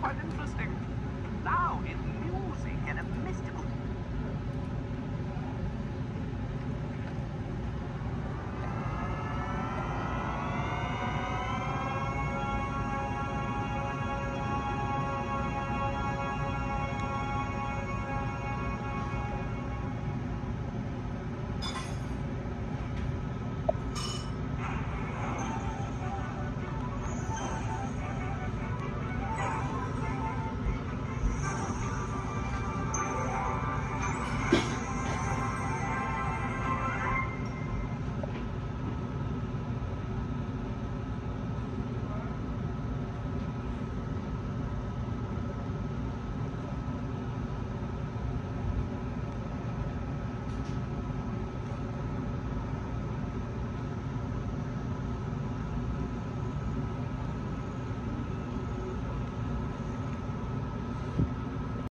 quite interesting.